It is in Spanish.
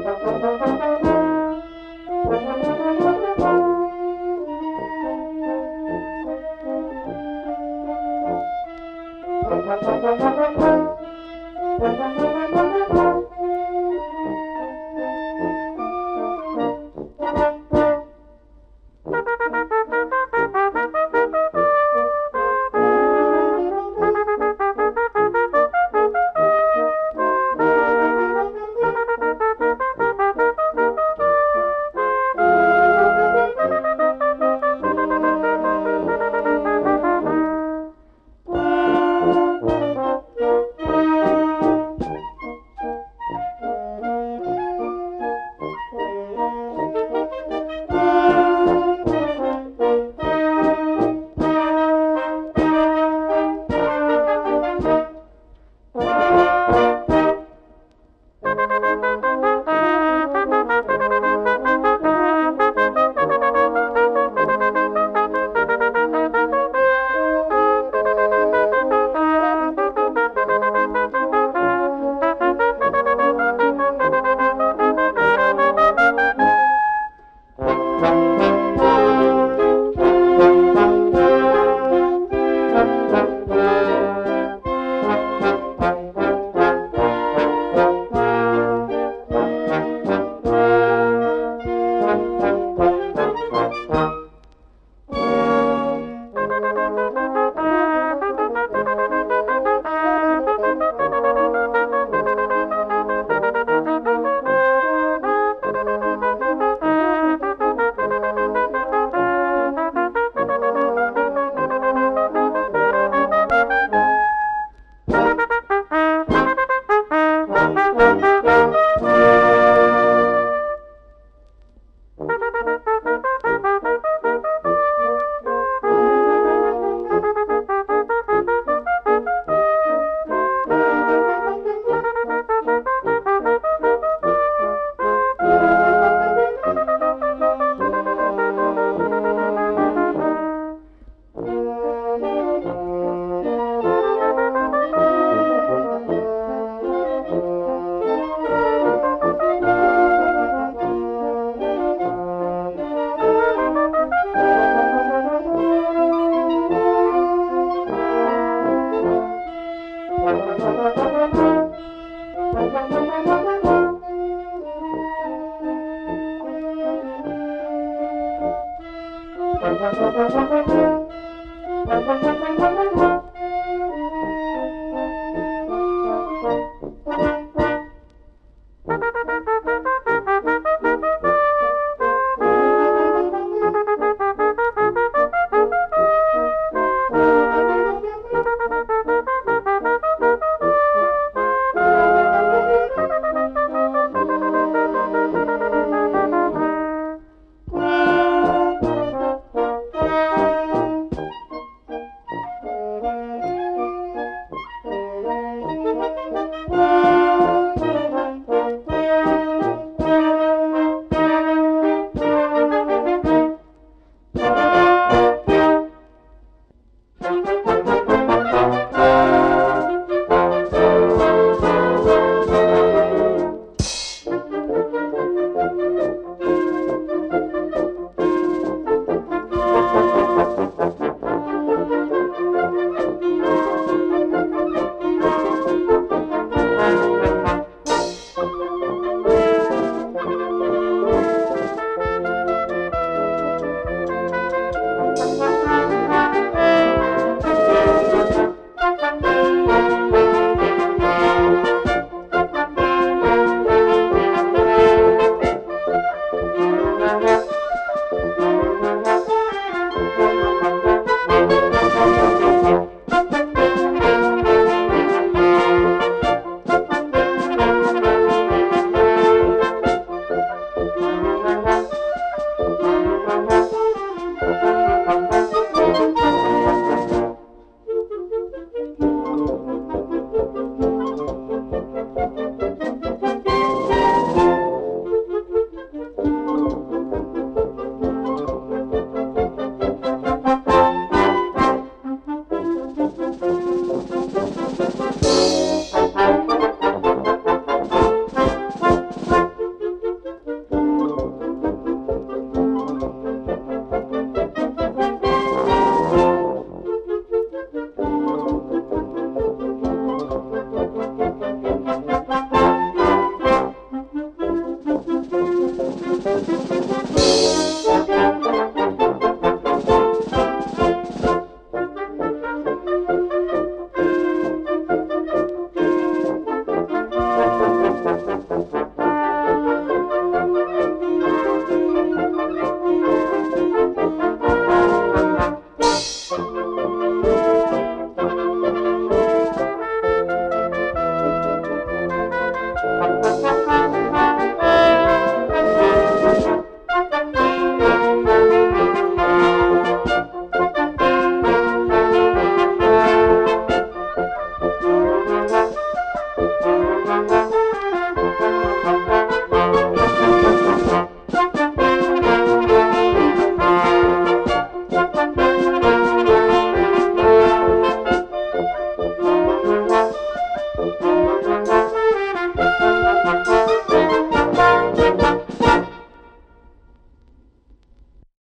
Gracias.